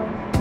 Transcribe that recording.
love.